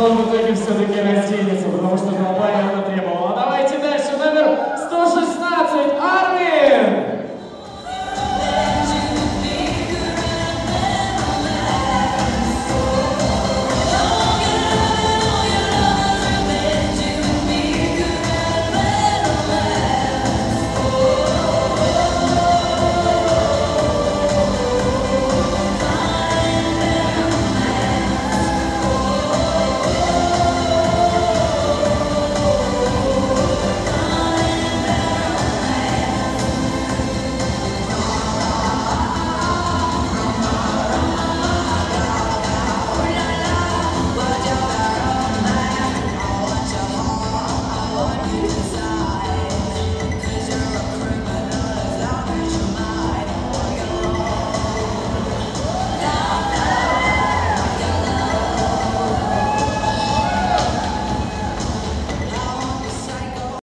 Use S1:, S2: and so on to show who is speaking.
S1: Salomon, thank you so.